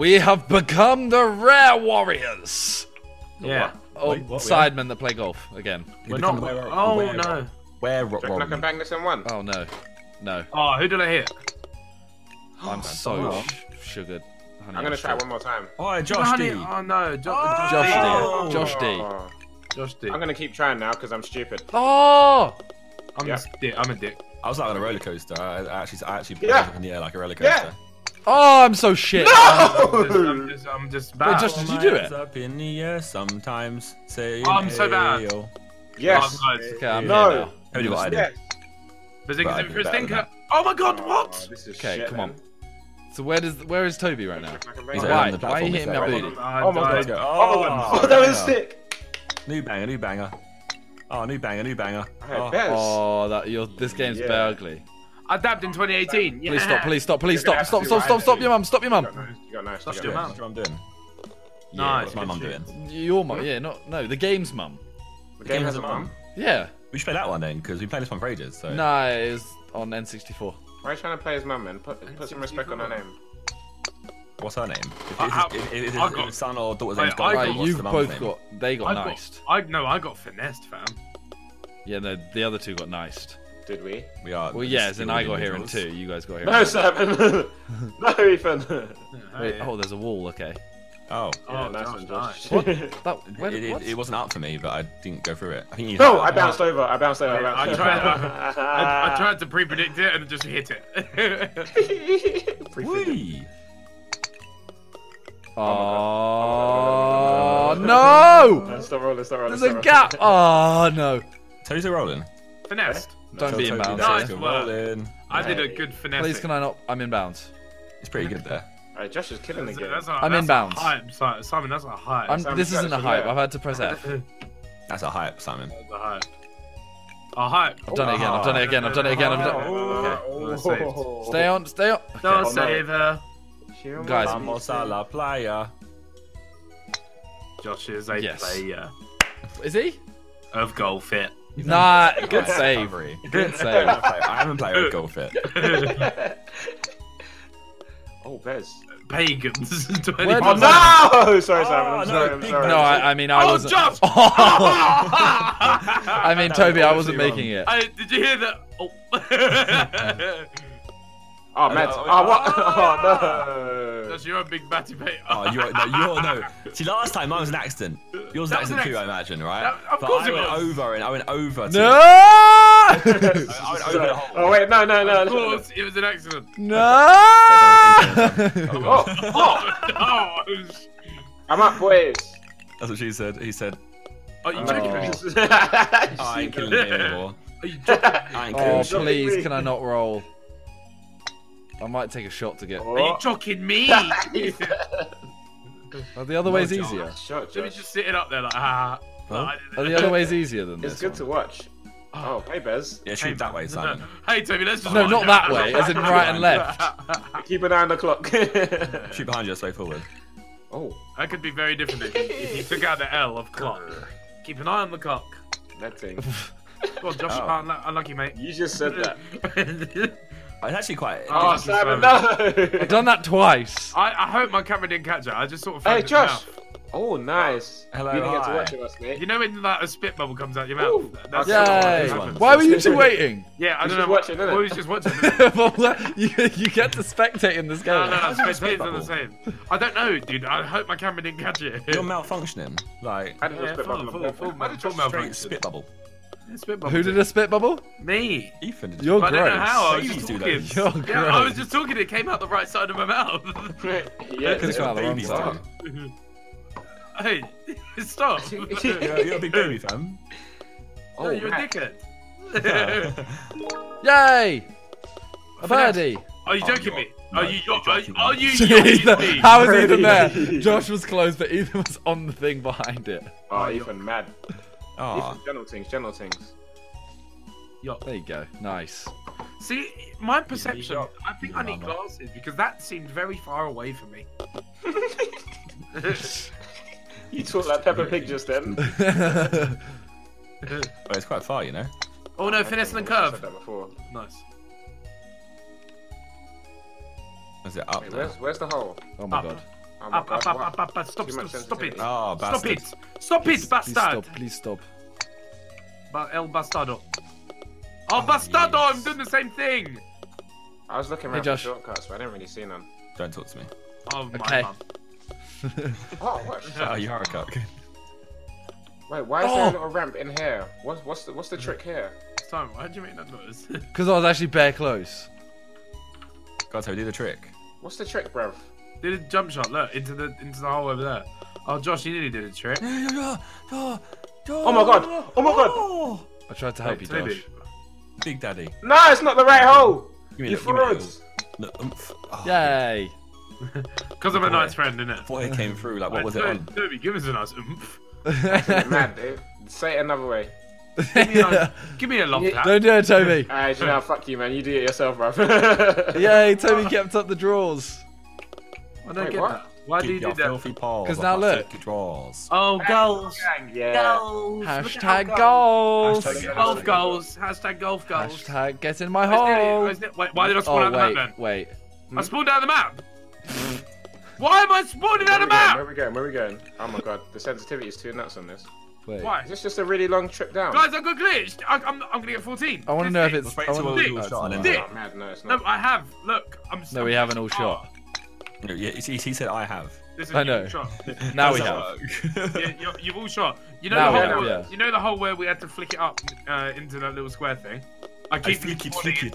We have become the rare warriors. Yeah. Oh, Wait, what, sidemen that play golf again. We're not. aware oh aware no. of- Where Do you reckon I can bang this in one? Oh no, no. Oh, who did I hit? I'm so Oh. sh- sugared. Honey, I'm gonna try still- one more time. Oh, Josh Honey- D. Oh no, jo- Josh Oh. D. Josh D. Oh. Josh D. Oh. I'm gonna keep trying now because I'm stupid. Oh! I'm Yeah. a dick. I'm a dick. I was like on a roller coaster. I I actually, I actually Yeah. was up in the air like a roller coaster. Oh, I'm so shit. I'm just, I'm just, I'm just bad. Wait, Josh, did you do it? Up in the air sometimes. Say Oh, I'm so bad. "Ayo." Yes. Oh, nice. Okay, I'm No. here now. How do what I did? Yes. Bazinga, But I did for a stinker. Oh my god, Oh, what? this is Okay, shit, come man. on. So where does where is Toby right now? I can bang He's it. like on Why? the Why are you hitting he's my there. booty? Oh I oh, oh my god. Oh, Oh, that was sick. New banger, new banger. Oh, new banger, new banger. Oh, Oh, that you're, this game's Yeah. very ugly. I dabbed in 2018. Yeah. Please stop! Please stop! Please stop! Stop! Stop! Stop! Stop! Your mum! Stop your mum! You got nice. You got nice. That's you your mum. That's what I'm doing. Nice. What's my mum doing? Your mum? Yeah, not no. The game's mum. The game has a mum. Yeah. We should play that one then, because we played this one for ages. So. No, it was on N64. Why are you trying to play his mum, man? Put, put some respect on her name. What's her name? If, I- if, if, if, if, if his son or daughter's I- name's I got- Right, you both name? got. They got I got, niced. I no, I got finessed, fam. Yeah, no, the other two got niced. Did we? We are. Well, yes, and I got here in two. You guys got here. No, in Simon. no, Ethan. Wait, Hey. oh, there's a wall. Okay. Oh. Oh, nice Josh, nice. What? That, where, It, it, what? it wasn't up for me, but I didn't go through it. I think you. No, I bounced over. I bounced over. I, bounced tried. over. I, I tried to pre-predict it and just hit it. Whee! Oh, oh no! Stop rolling, stop rolling. There's stop a rolling. gap. Oh no! Toby's still rolling. finessed. Eh? Don't be Toby inbounds. Davis Nice still work. rolling. I did a good finesse. Please, can I not? I'm in bounds. It's pretty good there. Alright, Josh is killing the That's, game. that's a, I'm that's inbounds. A hype, Si- Simon. That's a hype. I'm, Simon this isn't a hype. yeah. I've had to press F. That's a hype, Simon. That's a hype. A hype. I've done it again. I've done it again. I've done it again. I've done. Oh, Okay. oh. Stay on. Stay on. Don't save her. Guys. Vamos a la playa. Josh is a Yes. player Is he? of golf fit. Nah. Good save. Recovery. Good I save. I haven't played with golf it. Oh, Bez. Pagans. 20 Where Oh no! Sorry, Simon. I'm oh, no, sorry. I'm sorry. No, I, I mean I Oh, wasn't. Josh! Oh, I mean, Toby, I wasn't making it. I, did you hear that? Oh. Oh, Matt. Oh, uh, Oh, what? Oh, no. Josh, you're big batty mate. Oh, you're no, you're no. See, last time mine was an accident. Yours was an That was an accident too, I imagine, right? That- of but course I it went was. over and I went over. To No! I went over the oh, whole. Oh, wait, no, no, no. Of no, no. course, it was an accident. no! Oh, oh, Oh. I'm up, boys. That's what she said. He said, Are you Oh. joking me? oh, "I ain't killing the game anymore. Are you joking me? I ain't oh, killing shit." please, can I not roll? I might take a shot to get. Are you Oh. joking me? Oh, the other way's Josh. easier. Shot, Let me Josh. just sitting up there like, ah. Huh? Oh, the other way's easier than this. It's good one. to watch. Oh, hey, Bez. Yeah, shoot that way, Simon. Hey, Toby, let's just. No, not that way, as in right and left. Keep an eye on the clock. Shoot behind you, way forward. oh, That could be very different if you, if you took out the L of clock. Keep an eye on the clock. that thing. Go on, Josh. Oh. Oh. unlu- unlucky, mate. You just said that. It's actually quite. Oh, Simon, Simon. no! I've done that twice. I, I hope my camera didn't catch it. I just sort of. Hey, found Josh. Oh, nice. Hello, You didn't get to watch it last night. You know when that a spit bubble comes out your Ooh, mouth? That's okay. what Yay! Why were you two waiting? Yeah, I don't just know. watching, innit? Well, he was just watching. You, you get to spectate in this game. No, no, no, How's it a spit spit are the same. I don't know, dude. I hope my camera didn't catch it. You're malfunctioning. Like, I didn't Yeah, spit full- bubble. full- full- Why did full Josh malfunction. straight spit bubble. Spit bubble Who did a spit bubble? Me. Ethan did. You're I don't know how. I was just talking. You're Yeah, I was just talking. It came out the right side of my mouth. Yeah, Could've come out the wrong Babies side. hey, stop. You're, you're a big baby, fam. No, Oh, you're a Matt. dickhead. Yay! A birdie. Are you Oh, joking you're- me? no, Are you? you're Are, joking are me. you? Ethan, joking me? How Ethan there? Josh was close, but Ethan was on the thing behind it. Oh, Ethan, mad. Oh, Ethan, gentle things, general things. Yo, There you go. Nice. See, my perception. got- I think I need mama. glasses because that seemed very far away from me. You talk like Peppa Pig just then. well, it's quite far, you know. oh no, finesse and I said curve. that before. Nice. Is it up Wait, where's, where's the hole? oh my Up. god. Oh my Up, god. up, up, what? up, up, up. Stop, Too stop, much stop it. sensitivity. Oh, Stop bastard. it. Stop Please- it, Please bastard. stop. Please stop. Ba- El bastardo. Oh, bastardo! yes. I'm doing the same thing. I was looking Hey, around Josh. for shortcuts, but I didn't really see none. Don't talk to me. Oh my Okay. mum. Oh, what? Oh, you are a cock. Wait, why is there a Oh. little ramp in here? What's what's the what's the trick here? Simon, why'd you make that noise? Because I was actually bare close. God, so do the trick. What's the trick, bruv? did a jump shot. Look into the into the hole over there. Oh, Josh, you nearly did a trick. Oh Oh my god! Oh my god! I tried to help Wait, you, Toby. Josh. Big Daddy. No, it's not the right hole. Give me You a- give me a little- frauds. No, oomph. Um, oh, Yay! Because I'm a nice friend, innit? Thought it came through. Like, what was it Toby, on? Toby, give us a nice um, oomph. Mad, dude. Say it another way. Give me a, give me a loft tap. Don't do it, Toby. Alright, you know, fuck you, man. You do it yourself, bruv. Yay, Toby kept up the draws. I don't Wait, get what? that. Why do you do that? filthy paws 'Cause off now look. filthy Drawers. Oh, goals. yeah. Goals. Hashtag goals. Hashtag Golf goals. Hashtag golf goals. Hashtag get in my I was nearly- I hole. Wait, why did I spawn Oh out the map then? wait. I hmm? spawned out the map. Why am I spawning out we the going? map? Where we going? Where are we going? Oh my god, the sensitivity is too nuts on this. Wait. Why? Is this just a really long trip down? Guys, I got glitched. I, I'm, I'm gonna get 14. I want to know if it's. Let's wait I till we Dick. do a oh, shot and it's then- not. Dick. Mad, no, No. I have. Look, I'm. No, we have an all shot. No, yeah, he, he said I have. This is I know. shot. Now we have. does that work? yeah, you're, you've all shot. You know Now the we hole. have, where- yeah. You know the whole where we had to flick it up uh, into that little square thing. I keep flick it, flick it.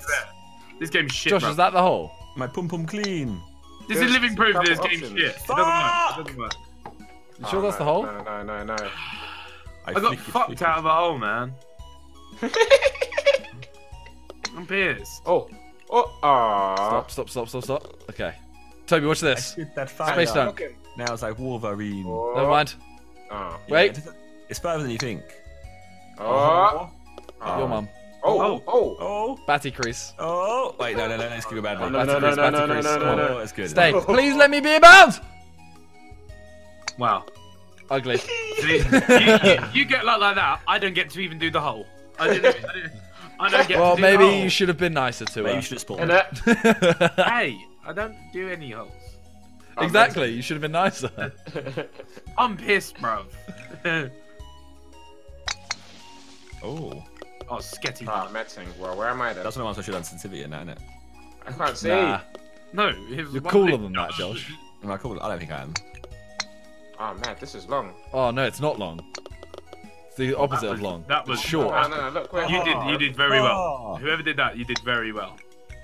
This game's shit. Josh, bro. is that the hole? My pum pum clean. This There's is living proof that this couple game's options. shit. It doesn't work. It doesn't work. You sure Oh, that's the hole? No, no, no, no. I got flick it, fucked out of a hole, man. I'm pissed. Oh, oh, aww. Stop, stop, stop, stop, stop. Okay. Toby, watch this. That. Space Dunk. Now it's like Wolverine. Oh. Never mind. Oh. Wait. It's, it's better than you think. Ah. Ah. Oh. oh. Your mum. Oh, oh, oh. Batty crease. Oh. Wait, no, no, no, let's go bad one. No, no, no, no, no, no, no, no. That's good. Stay. Oh. Please let me be about. Wow. Ugly. you, you, you get luck like that, I don't get to even do the hole. I didn't, I didn't, I don't get well, to do maybe the hole. you should have been nicer to maybe her. Maybe you should have spoiled it. hey, I don't do any holes. exactly. You should have been nicer. I'm pissed, bruv. Oh, oh, sketty. Ah, Metzing. Well, where am I then? that's what I'm supposed to on sensitivity in that, isn't it? I can't see. Nah. No, it You're cooler thing- than that, Josh. Am I cool? I don't think I am. Oh man, this is long. Oh no, it's not long. It's the opposite That of long. that was It's short. No, no, no. Look You did. You did very well. Oh. Whoever did that, you did very well.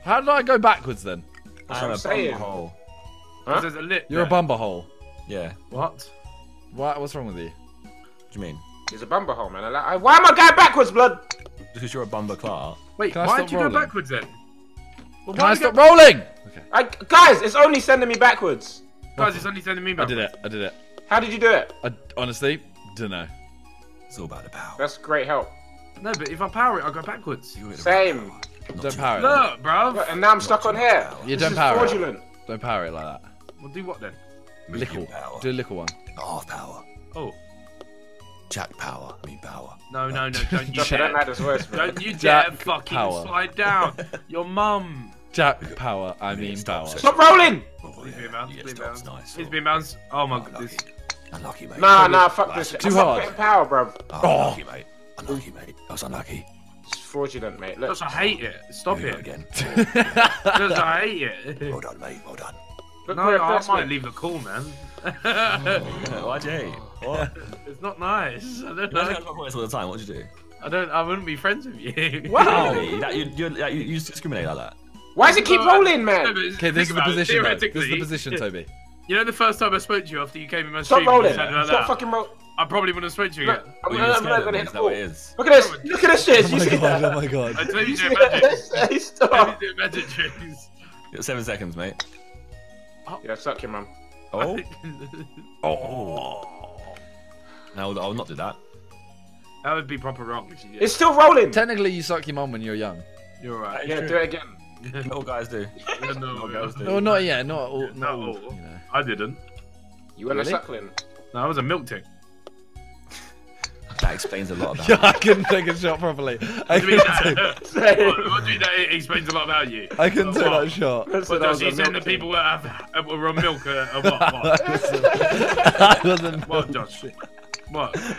How did I go backwards then? That's I'm what a I'm saying. bumhole. Huh? There's a lip. You're a there. bumper hole. Yeah. What? What? What's wrong with you? What do you mean? He's a bumper hole, man. I, like- I, why am I going backwards, blood? Because you're a bumber Clark. Wait, Can I why stop did you rolling? go backwards then? Well, Can why I stop go- rolling? Okay. I, guys, it's only sending me backwards. Guys, it's only sending me backwards. I did it. I did it. How did you do it? I honestly don't know. It's all about the power. That's great help. No, but if I power it, I go backwards. You get Same. Power, not Don't power it. Look, bruv. Look, and now I'm stuck on here. You This don't is power it. fraudulent. Don't power it like that. We'll do what then? Medium Little. power. Do a little one. Half power. Oh, Jack power. I mean power. no, no, no, don't you Josh, I don't dare. like this voice. Don't you dare Jack fucking power. slide down. Your mum. Jack power. I mean Stop, power. stop. Stop rolling! Oh, Please yeah. be a mouse. Yeah, Please be a stop, nice. Please be a mouse. Oh my Unlucky. goodness. Unlucky, mate. Nah, nah, fuck this. Too hard. getting power, bro. Oh, Oh. Unlucky, mate. Unlucky, mate. That was unlucky. It's fraudulent, mate. Look. Josh, I hate it. Stop Here we go it. again. Josh, I hate it. well done, mate. Well done. Look No, where I pressed might me. leave the call, man. Oh, why'd you hate? What? it's not nice. I don't Imagine know. I got voice all the time. What'd you do? I don't. I wouldn't be friends with you. Wow. Hey, that, you, you, that, you, you discriminate like that. Why does it keep No, rolling, man? but Okay, this is the about it, position. Though. This is the position, Toby. You know, the first time I spoke to you after you came in my Stop stream, you rolling. said like Stop that. fucking rolling. I probably wouldn't have spoke to you Look, again. I'm Well, gonna, I'm scared not gonna hit the ball. what it is? Look at this. Oh look at this shit. Oh You my see god! that? Oh my I god! told you You to see do magic. I told you to do magic tricks. You got seven seconds, mate. Oh. Yeah, suck your mum. Oh. Oh. No, I will not do that. that would be proper wrong. if you did. It's still rolling. Technically, you suck your mum when you're young. You're right. Yeah, do it again. Not all guys do. no, Not no, girls do. No, not yet. Not all. Not Not all. all. You know. I didn't. You want Really? a suckling? No, I was a milk tick. Bang. that explains a lot about Yeah, I couldn't take a shot properly. I What do you mean couldn't, that- Same. what, what do you mean that explains a lot about you? I couldn't take that shot. That's What what I does he a saying that people tea. were, have, were on milk uh, uh, what? What? I wasn't. What, Josh? What? it.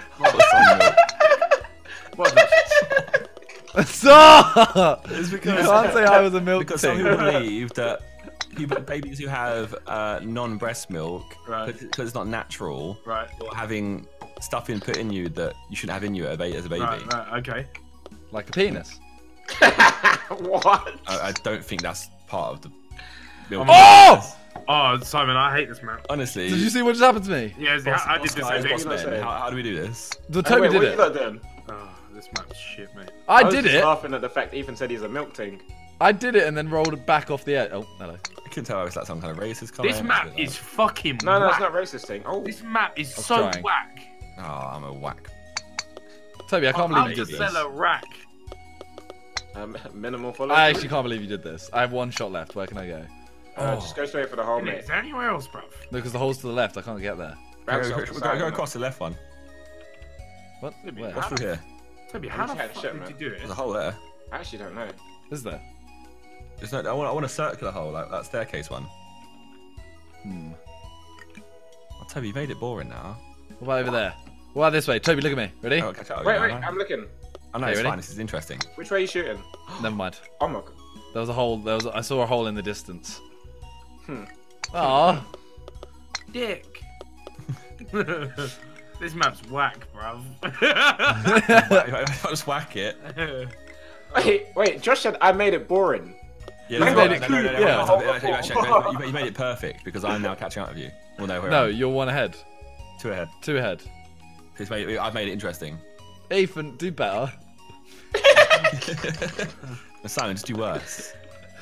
What, Josh? Stop! It's because You can't say I was a milk because some people believe that people, babies who have uh, non-breast milk, Right. because it's not natural, Right. you're having stuff in put in you that you shouldn't have in you as a as a baby. Right, right, okay. Like a penis. what? I, I don't think that's part of the milk. Oh! Oh, Simon, I hate this map. Honestly, Did you see what just happened to me? Yeah, Boss, I, I did the guys, same boss thing. What you men, say? how, how do we do this? The Hey, Toby wait, did what you it. lot doing? Oh, this map's shit, mate. I was did just it. laughing at the fact Ethan said he's a milk ting. I did it and then rolled it back off the edge. Oh, hello. I couldn't tell I was like some kind of racist comment. This map is fucking No, no, whack. it's not racist thing. Oh, This map is so trying. whack. Oh, I'm a whack. Toby, I can't How believe you to did sell this. a rack. um, minimal follow. I actually can't believe you did this. I have one shot left. Where can I go? Uh, just go straight for the hole, mate. Is there anywhere else, bruv? No, because the hole's to the left. I can't get there. Go, Bounce go, off go, go, side, go man. across the left one. What? Maybe. Where? What's through here? Toby, I'm how the fuck shit, did man. you do it? There's a hole there. I actually don't know. Is there? There's no, I want, I want a circular hole, like that staircase one. Hmm. Oh, Toby, you made it boring now. What about over there? What about this way? Toby, look at me. Ready? I won't catch up with Wait, you, wait, am I? I'm looking. Oh, no, Okay, it's ready? fine. This is interesting. Which way are you shooting? Never mind. Oh my god. There was a hole. There was. I saw a hole in the distance. Hmm. Aw. Dick. this map's whack, bruv. I'll just whack it. Wait, wait, Josh said I made it boring. Yeah, You no, made no, it no, no, no, cute, no, yeah. no, no, no, actually, you made- you made it perfect because I'm now catching up with you. Well, no, we're No, you're one ahead. Two ahead. Two ahead. It's made I've made it interesting. Ethan, do better. Simon, just do worse.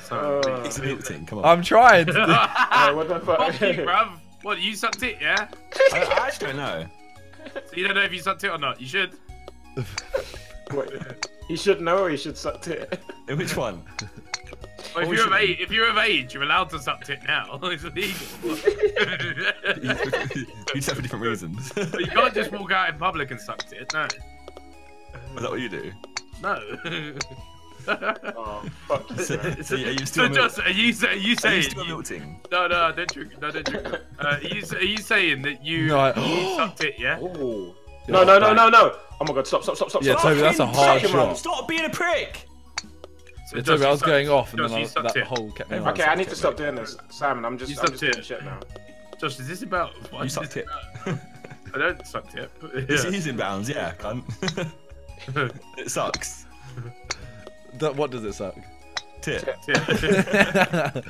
So, Uh, It's a come on. I'm trying. To do... Hey, what the fuck? Fuck you, bruv. What, you sucked it, yeah? I, I actually don't know. So you don't know if you sucked it or not. You should. Wait, he should know or you should suck it. In which one? Well, if you're of age, if you're of age, you're allowed to suck it now. it's illegal. you said for different reasons. But you can't just walk out in public and suck it. No. Is that what you do? No. Oh, fuck you. So, man. so are you so still milk- just are you are you are you saying still you- milking? no no don't drink no don't drink uh, are you are you saying that you, No, I- you sucked it yeah Ooh. No, no, no, no, no. Oh my god, stop, stop, stop, stop. Yeah. Toby, that's a hard shot. Stop being a prick! So Yeah, Josh, I was going off, and Josh, then I, that it. hole kept me Hey. Okay, I need to stop doing this. Simon, I'm just, You I'm just doing shit now. Josh is this about what You is sucked it. I don't sucked it It's yeah. he's in bounds, yeah, cunt. it sucks. That- what does it suck? Tit. Yeah.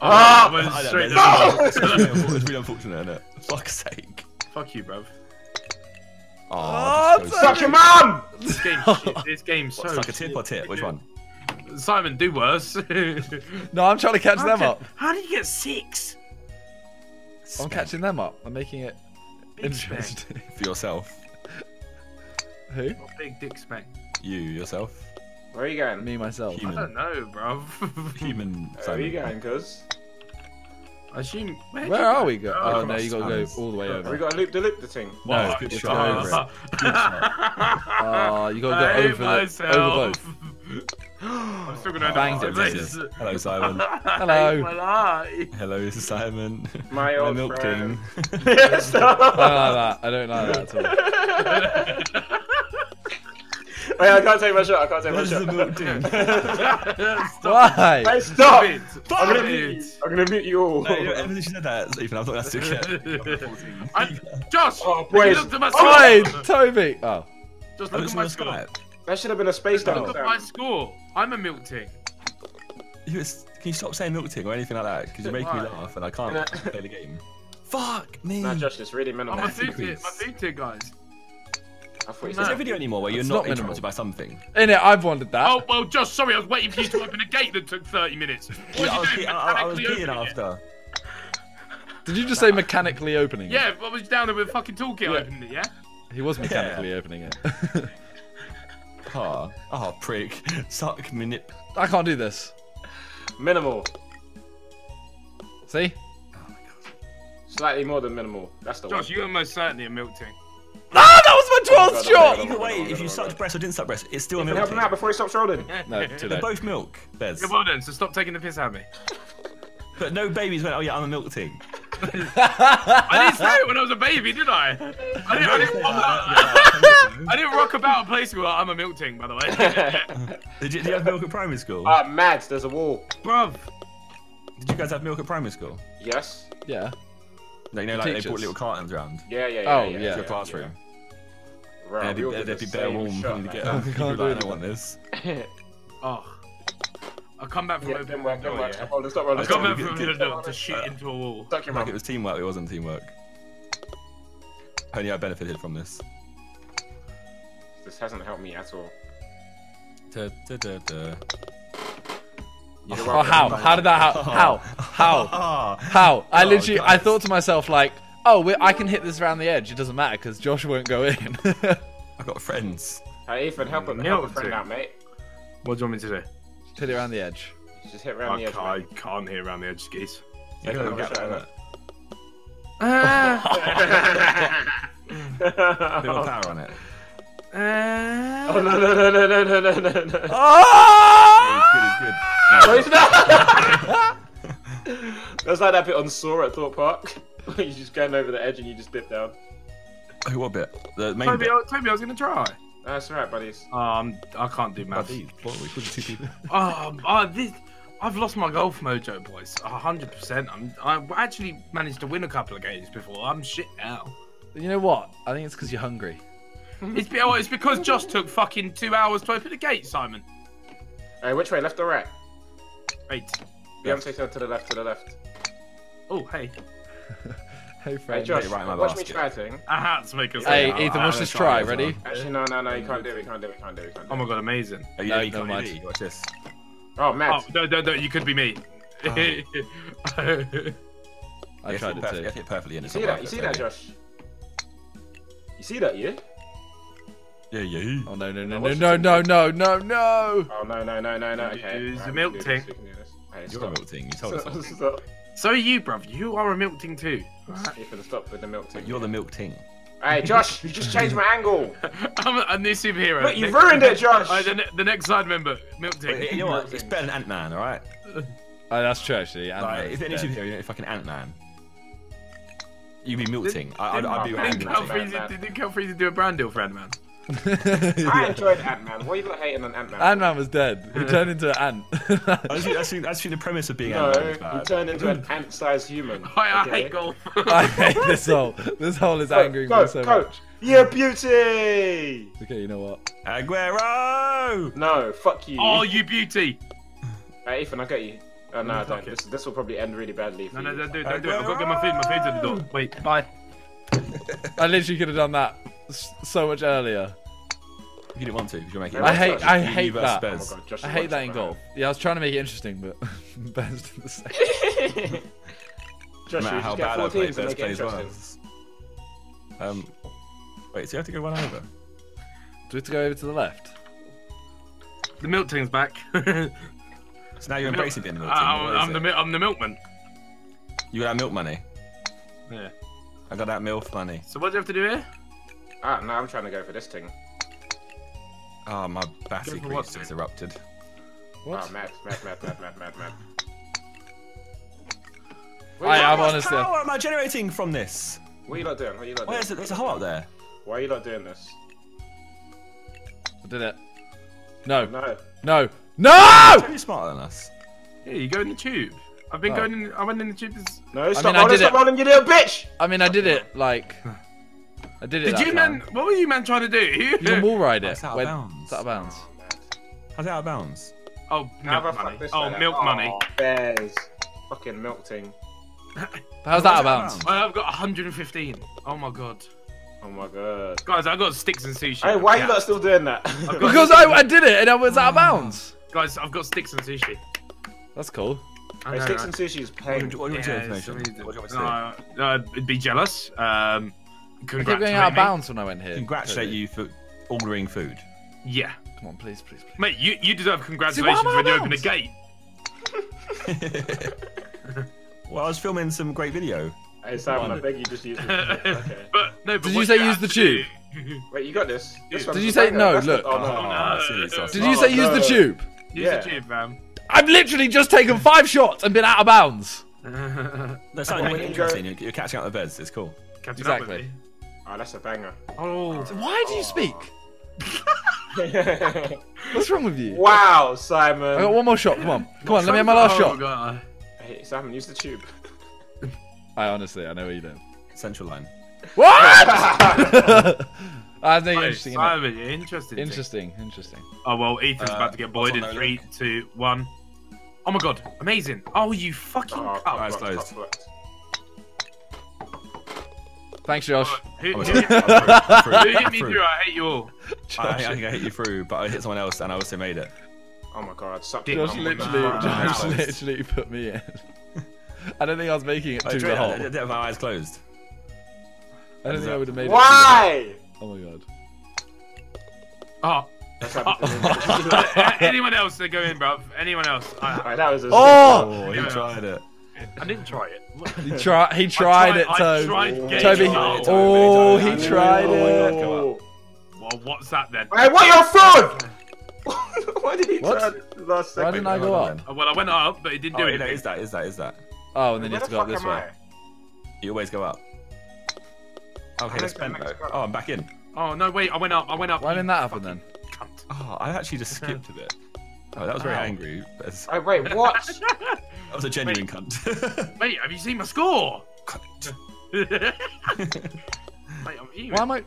Ah! I went straight know. to- It's really unfortunate, it's really unfortunate, isn't it? Fuck's sake. Fuck you, bruv. Oh, Oh, just it's your mom! This game, shit. This game's so. What, Suck a tip or tit? Which one? Simon, do worse. No, I'm trying to catch them up. How do you get six? I'm catching them up. I'm making it Big spec. interesting. For yourself. Who? Big dick spec. You, yourself. Where are you going? Me, myself. I don't know, bruv. Human. Where are you going, cuz? I assume. Where'd Where you are go? we going? Oh, Oh, no, you gotta go all the way Have we got to loop the loop the thing? No, Fuck. it's good go shot. over it. Oh, you gotta I go hate over, the, over both. I'm still gonna Banged end it, up this this. Hello, Simon. Hello. My. Hello, Simon. My old milk friend. king. Stop. I don't like that. I don't like that at all. Wait, I can't take my shot. I can't take my This is shot. the milk king. Stop Why? Hey, stop! it. I'm Stop gonna mute. it. I'm gonna mute you all. No, you ever since you said that, Ethan, I thought that's too good. I- Josh, Oh, look boys. at my Why, score. Toby? Oh, Just look was at my score. Skype. That should have been a space Look at my score. I'm a milk tick. You Can you stop saying milk tig or anything like that? Because you're making me laugh and I can't play the game. Fuck me. Nah, Josh, it's really minimal. I'm minimal. a I food tick. My food tick, guys. thought you Is No. there a video anymore where you're It's not, not interrupted by something? in it, I've wanted that. Oh well, Josh. Sorry, I was waiting for you to open a gate that took 30 minutes. What Yeah, I was, you doing? pe- I, I was Mechanically peeing opening it? after. Did you just say mechanically opening it? Yeah, I was down there with a fucking toolkit Yeah. opening it. Yeah. He was mechanically opening it. Oh, oh, prick. Suck manip. I can't do this. Minimal. See? Oh my god. Slightly more than minimal. That's the Josh, one. you are most certainly a milk tick. Ah, that was my the 12th shot! Either way, if you sucked breast or didn't suck breast, it's still a Ethan, milk help him out before he stops rolling. No, too They're both milk, Bez. Yeah, well then, so stop taking the piss out of me. But no babies went, oh yeah, I'm a milk ting. I didn't say it when I was a baby, did I? I didn't, I didn't, I didn't rock about a play school. I'm a milk ting, by the way. Did you, did you have milk at primary school? Ah, Mads, there's a wall. Bruv. Did you guys have milk at primary school? Yes. Yeah. No, you know, like they Teachers. brought little cartons around Yeah, yeah, yeah. Oh, yeah. yeah. to yeah, your classroom. Right, And we all they'd be, the they'd be bare warm shot, when you man. get Oh, up. we People can't were like, I don't want this. Oh. I come back from yeah, open don't work, don't door, work. yeah. Stop rolling, stop rolling. I stop come back rolling. from good- the door to shoot into a wall. Stuck your Like mum. it was teamwork, it wasn't teamwork. Only I benefited from this. This hasn't helped me at all. Da, da, da, da. Oh, welcome. how? How did that happen? How? How? Ah, How? I Oh, literally, I thought to myself, like, oh, we I can hit this around the edge. It doesn't matter because Josh won't go in. I got friends. Hey, Ethan, help him. Mm, Help a friend tea. out, mate. What do you want me to do? Hit it around the edge. Just hit around I the edge. can't, I can't hear around the edge, skis. You Take gotta get that. Ah. Bit more power on it. oh Uh, no no no no no no no no no! Yeah, Oh! he's good, he's good. Oh, he's not. That's like that bit on Saw at Thorpe Park. where you just going over the edge and you just dip down. Oh, what bit? The main Toby, bit. I, Toby, I was gonna try. That's right, buddies. Um, I can't do math. Buddy, what, we put the two people. Um, oh, this, I've lost my golf mojo, boys. A hundred percent. I'm. I actually managed to win a couple of games before. I'm shit now. You know what? I think it's because you're hungry. It's, be- oh, it's because Josh took fucking two hours to open the gate, Simon. Hey, which way, left or right? Wait. Beyonce said to the left, to the left. Oh, hey. Hey, Hey. Josh, right in my watch me basket. try thing. A hat's make us. Hey, Yeah, Ethan, watch this try try. as well. Ready? Actually, no, no, no, you can't do it, you can't do it, you can't do it, can't do Oh my god, amazing. Oh, you No, know, you never can't mind. do Watch this. Oh, mad. Oh, no, no, no, you could be me. I You tried fit it too. You fit perfectly in. You see that? You see that. Josh? You see that, yeah? Yeah, yeah. Oh no no no no no no no no no! Oh, no, no, no, no, no, Use okay. the Right, we milk can ting. this, we can do this. Hey, You're a stop. milk ting. You told us. Stop, something. stop. so are you, bruv. You are a milk ting too. Ethan, stop with the milk ting. You're the milk ting. Hey, Josh, you just changed my angle. I'm a, a new superhero. Look, you Next- ruined it, Josh. Uh, the, ne- the next side member, milk ting. Wait, you know what? It's better than Ant Man, alright? Oh, that's true actually. Ant-Man if is any dead. superhero, you know, fucking Ant Man. You'd be milk ting. I- I'd, I'd be Didn't man, Calfreezy, didn't do a brand deal for Ant-Man? I Yeah. enjoyed Ant Man. What are you got hating on Ant Man? Ant-Man was dead. He turned into an ant. I just think, I just think, I just think the premise of being No, Ant Man is you turned into an ant-sized human. I, I hate golf. I hate this hole. This hole is Go, angering go, me so go. much. Yeah, beauty. Okay, you know what? Aguero! No, fuck you. oh, you beauty! Hey, Ethan, I get you. Oh no, fuck don't. This, this will probably end really badly for No, no, you. don't do it, don't do it. I've got to get my food, my food's at the door. Wait, bye. I literally could have done that s- so much earlier. If you didn't want to, because you're making I it hate- I You- you hate that. Oh. God, Josh I hate that in golf. Yeah, I was trying to make it interesting, but Ben's did the same. hand. No matter how bad I play, teams and Bez plays well. Um, wait, so you have to go one over? Do we have to go over to the left? The milk ting's back. So now you're embracing being the milk ting. What is I'm, the, it? I'm the milkman. You got that milk money. Yeah. I got that milk money. So what do you have to do here? Ah, no, I'm trying to go for this thing. Oh, my battery Go for what crease erupted. What? Oh, mad, mad, mad, mad, mad, mad, mad. I am much honestly. power am I generating from this? What are you lot doing? What are you lot doing? Where's it? There's a hole up there. Why are you lot doing this? I did it. No, No. no, no! You're smarter than us. Yeah, you go in the tube. I've been Oh. going in. I went in the tube. This... No, stop mean, I rolling, did stop it. rolling, you little bitch! I mean, I did it like. I did it. Did that you time. man? What were you man trying to do? You can wall ride it. That's out of Wait, bounds. It's out of bounds. Oh. How's it out of bounds? oh, How milk money. this Oh, fella? milk money. Oh, Bears. Fucking milk ting. How's that out of How's bounds? Well, I've got 115. Oh my god, Oh my god. guys, I've got sticks and sushi. Hey, why are you Yeah. lot still doing that? Because I, I did it and I was out of bounds. Guys, I've got sticks and sushi. That's cool. I Hey, know, sticks right? and sushi is What pain. do what do you want to do Yeah, information? it's amazing. What do you want me to do? Uh, uh, be jealous. Um, I kept congratulate going out of me. bounds when I went here. Congratulate Totally. you for ordering food. Yeah, Come on, please, please, please. mate, you you deserve congratulations why am I when you open a gate. well, I was filming some great video. Hey, Simon, I beg you just use it. Okay. but no, but Did you say have use the tube? Wait, you got this. this Did you say banger. no? That's Look. Oh, the- oh, no. Oh, silly sauce. Did you say use the tube? Use Yeah. the tube, man. I've literally just taken five shots and been out of bounds. No, something When you interesting. You're, you're catching out the beds. It's cool. Catching up with Exactly. Me. Oh, that's a banger. Oh, Why do you speak? What's wrong with you? wow, Simon. I got one more shot. Come on, come on. Let me have my last oh, shot. God. Hey, Simon, use the tube. I honestly, I know what you're doing. Central line. What? I think Hey, interesting. innit? Simon, you're interesting. Interesting, interesting. Oh well, Ethan's Uh, about to get bullied in what's on three, two, one. Oh my god, amazing! Oh, you fucking Oh, cunt. top Thanks, Josh. Who, I who, who through, through, hit me through. through? I hate you all. Josh, I, I think I hit you through, but I hit someone else and I also made it. Oh my god, suck Dick. Josh Oh literally, Josh Wow. literally put me in. I don't think I was making it I to did the hole. I did have my eyes closed. I don't think I would have made it. Why? Oh my god. Oh. That's. Anyone else that go in, bro? Anyone else? I, Alright, that was a Oh! Oh, he tried it. I didn't try it. He tried. He tried it, I Toby. tried getting Toby. it out. Oh, he Oh, tried oh it. God, go. Well, what's that then? Hey, what your phone? Why did he What? turn it the last Why second? didn't I go up? Oh, well, I went up, but it didn't Oh, do wait, no, anything. is that, is that, is that? Oh, and then you Where have to go up this am way. You always go up. Okay, I that's don't bent know. though. Oh, I'm back in. Oh no, wait! I went up. I went up. Why didn't that happen then? Cunt. Oh, I actually just skipped a bit. Oh, that was very Ow. angry. That's- Hey, wait, what? That was a genuine cunt. Wait, have you seen my score? Cunt. Mate, I'm eating. Why am I?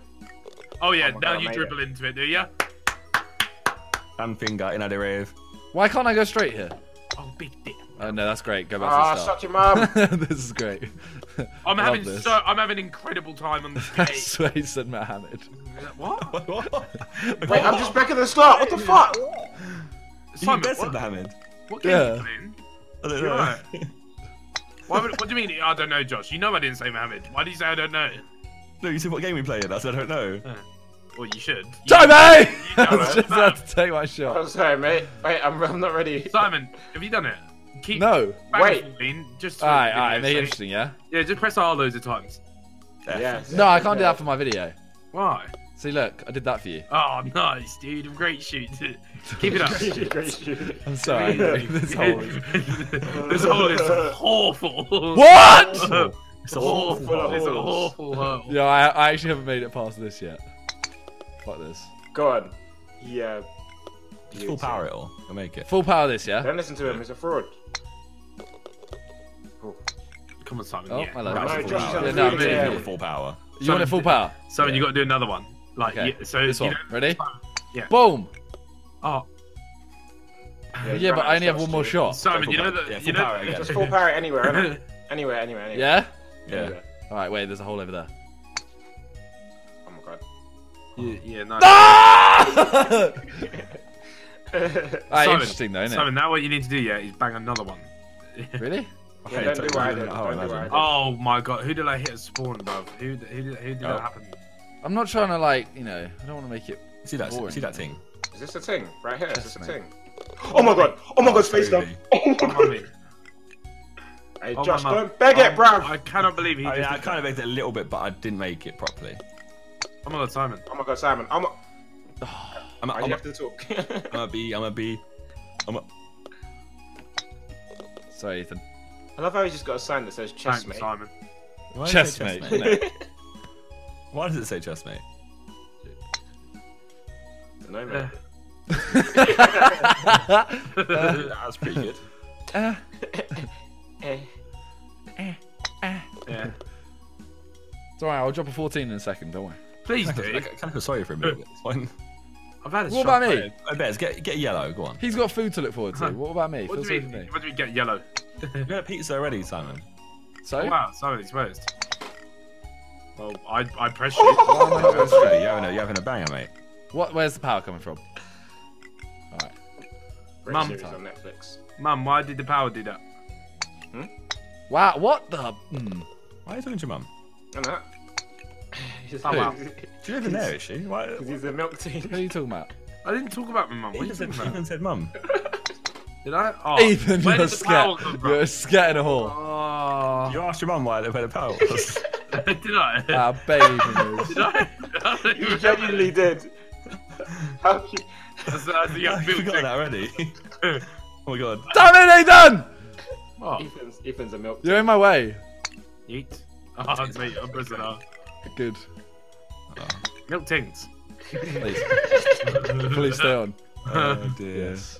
Oh yeah, Oh now God, you made dribble into it, do you? Hand finger in a rave. Why can't I go straight here? Oh, big dick. Oh no, that's great. Go back Ah, to the suck start. your mum. this is great. I'm Love having this. so I'm having incredible time on the I skate. swear he said Mohammed. what? Wait, I'm just back at the start. What the fuck? Simon, you what, Mohammed. what game are Yeah. you playing? I don't know. right. Why would, what do you mean? I don't know, Josh. You know I didn't say Mohammed. Why do you say I don't know? No, you said what game we playing. I said I don't know. Well, you should. You- Toby! You I was just about to take my shot. I'm sorry, mate. Wait, I'm, I'm not ready. Simon, have you done it? Keep No. Wait. falling, Just to Alright, the alright, make it interesting, yeah? Yeah, just press R loads of times. Yes. No, I can't do that for my video. Why? See, look, I did that for you. Oh, nice, dude. Great shoot. Keep it up. Great shoot. I'm sorry. this whole... this hole is awful. What? It's awful. It's awful. hole. Yeah, I, I actually haven't made it past this yet. Fuck this. Go on. Yeah. Full power it all. You'll make it. Full power this, yeah? Don't listen to him. He's a fraud. Come on, Simon. Oh, yeah. hello. No, Right, Josh, full he's power. on Yeah, the no, I'm again. Full power. You want it full power? Simon, you got to do another one. Like, Okay. yeah, so This you one. know, Ready? Yeah. Boom! oh, Yeah, Yeah, but I only have one more dude. shot. Simon, Full you know power. that Yeah, you know. power again. Just full power anywhere. Anywhere, anywhere, anywhere. Yeah? Yeah. Alright, wait, there's a hole over there. Oh my god. yeah, yeah, no. Ah! Alright, Simon, interesting though, isn't Simon, now what you need to do, yeah, is bang another one. it? Really? Yeah, don't do what I did. Oh, Don't do I did. Oh my god, who did I hit at spawn, bruv? Who, who, did- who did Oh. that happen? I'm not trying to like, you know, I don't want to make it. See that? Boring. See that thing? Is this a thing? Right here? Yes, this a thing? Oh, oh, oh my god! Oh my god, space down! Oh my Oh, god! Hey, Oh, Josh, don't beg it, Oh, bruv! I cannot believe he Oh, just I kind of made it a little bit, but I didn't make it properly. that. Oh my god, Simon. Oh my god, Simon. I'm. I'm a, Why do I'm you a, have to talk? I'm a B. I'm a B. I'm a. Sorry, Ethan. I love how he's just got a sign that says chess, Thanks, mate. Simon. Why does it Chest say mate, chest isn't it? Why does it say chest mate? no, mate. That's pretty good. Uh, Eh. Yeah. it's alright, I'll drop a 14 in a second, don't worry. Please I do. kind of feel sorry for him. a bit. It's fine. I've had a What about me? Oh, Bez, get get yellow. Go on. He's got food to look forward to. What about me? What do, we, for me. what do we get yellow? You got a pizza already, Simon. So? Oh, wow, Simon exposed. Well, I, I pressed Why am I you. not going straight? You're having a, you're having a banger, mate. What? Where's the power coming from? Alright. Great Mum. series on Netflix. Mum, why did the power do that? Wow, what the? Mm. Why are you talking to your mum? And that. He's- Oh, wow. She live in there, is she? Why? Because he's the milk tea. What are you talking about? I didn't talk about my mum. What are you Ethan talking said, about? Ethan said mum. Did I? Oh, Ethan, where you're did the scared. You're scared in a hole. Oh, You asked your mum why they where the power was. did I? Ah, baby moves. Did I? You genuinely did. How you... That's, that's the young I forgot that already. oh my god. Damn it, Nathan! What? Ethan's, Ethan's a milk. You're in my way. Eat. Oh, mate, I'm pressing R. Good. Milk tings. Please, please stay on. Oh dear. Yes.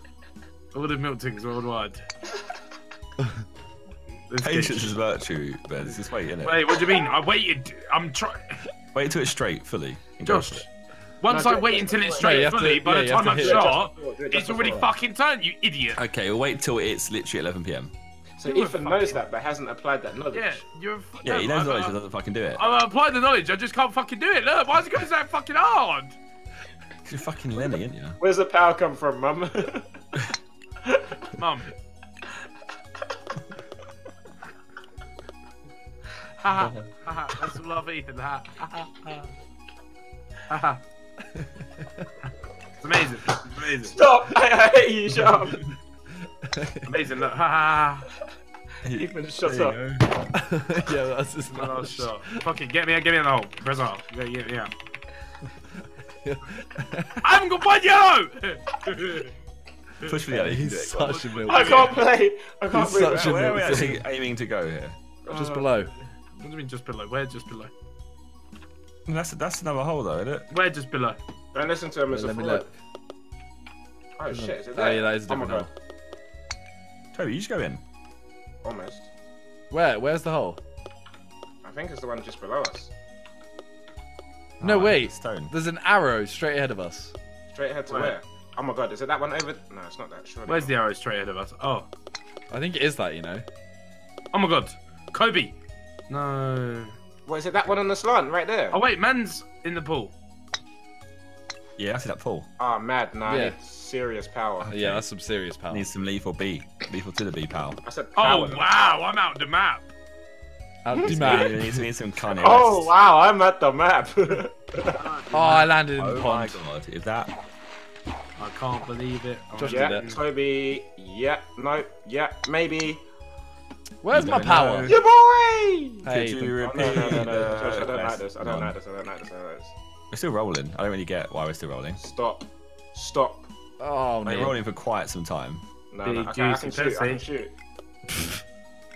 All the milk tings worldwide. Let's get- Patience is virtue, Bez. Just wait, innit? Wait, what do you mean? I waited. I'm trying. Wait until it's straight fully. and go Josh, for it. once No, I do it- wait it until it's straight Yeah, you fully, to- by yeah, the you have time to I hit it. start, Do it just it's already before. fucking turned, you idiot. Okay, we'll wait till it's literally 11 pm. So You were Ethan fucking- knows that, but hasn't applied that knowledge. Yeah, you're. a- Yeah, he no, knows I- knowledge, I- but doesn't fucking do it. I'm applying the knowledge. I just can't fucking do it. Look, why is it going so fucking hard? You're fucking Lenny, aren't you? Where's the power come from, Mum? Mum. Haha, haha, that's love, Ethan. Ha ha ha. Ha ha. It's amazing. It's amazing. Stop! I, I hate you, shut up. Amazing. Look. Ha ha. Ethan, shut up. yeah, that's his ha. Knowledge. shot. Fucking get me, get me in the hole. Press off. Yeah, yeah, yeah. I haven't got one yellow. Push for the other. you can do He's it, go such a milk. I can't play. I can't He's play. such a Where are we aiming to go here? Just uh, below. What do you mean just below? Where just below? That's that's another hole though, isn't it? Where just below? Don't listen to him as a Let me look. Oh shit, is it Oh, there? yeah, that is a oh my different god. Toby, you just go in. Almost. Where? Where's the hole? I think it's the one just below us. No, Ah, wait. Stone. There's an arrow straight ahead of us. Straight ahead to Where? where? Oh my god, is it that one over? No, it's not that. Surely Where's not. the arrow straight ahead of us? Oh. I think it is that, you know. Oh my god. Kobe. No. What is it? That one on the slant right there? Oh wait, man's in the pool. Yeah, I see that pull. Oh, ah, mad. Nah, I Yeah. need serious power. Yeah, that's some serious power. Needs some lethal B. Lethal to the B, pal. I said Oh wow, I'm out the map. Out the We map. need, we need some Kanye Oh wow, I'm at the map. Oh, I landed in oh the pond. Oh my god, is that I can't believe it. Oh, Josh yeah. did it. Toby. Yeah, no, yeah, maybe. Where's my power? know. Yeah, boy. Hey, Could you Oh, no, no, no, no. I don't like this. I don't like this. I don't like this. I don't like this. We're still rolling. I don't really get why we're still rolling. Stop. Stop. Oh, We're rolling for quite some time. No, Big no. Okay, I can juicy shoot. I can shoot.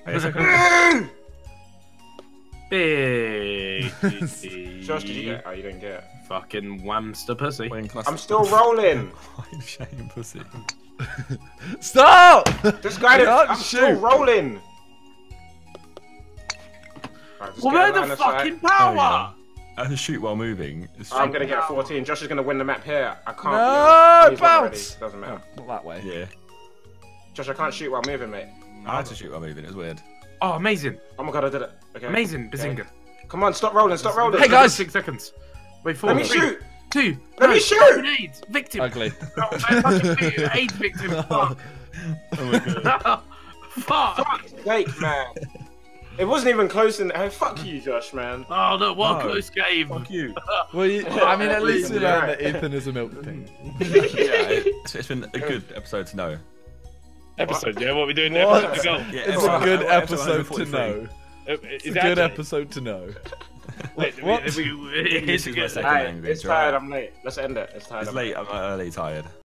Wait a. Big. Josh, did you get? Oh, you didn't get. Fucking whamster pussy. I I'm still rolling. Why shame pussy? Stop! This guy. Get up, I'm still rolling. Right, just Well, get where a line the of sight. fucking power? I have to shoot while moving. It's I'm gonna get a 14. Josh is gonna win the map here. I can't. No, oh, he's not ready. bounce. Doesn't matter. Oh, not that way. Yeah. Josh, I can't shoot while moving, mate. I had to shoot while moving. It was weird. Oh, amazing. Oh my god, I did it. Okay. Amazing, Okay. Bazinga. Come on, stop rolling. Stop rolling. Hey, guys. Six seconds. Wait, four. Let me three, shoot. Two. Let no, me shoot. AIDS. Victim. Ugly. Oh, I fucking victim. AIDS victim. Fuck. Oh my god. Fuck. fuck Sake, man. It wasn't even close in. Oh, fuck you, Josh, man. Oh, look, what a Oh. close game. Fuck you. Well, you, I mean, at least we Yeah. learned that Ethan is a milk thing. yeah, it's, it's been a good episode to know. Episode, yeah, what are we doing What? episode? Yeah, It's a good episode episode to know. Uh, It's a good episode to know. Wait, What? we- we- we- it's a second good- Hey, language. it's tired. I'm late. Let's end it. It's tired. It's I'm late. I'm early tired.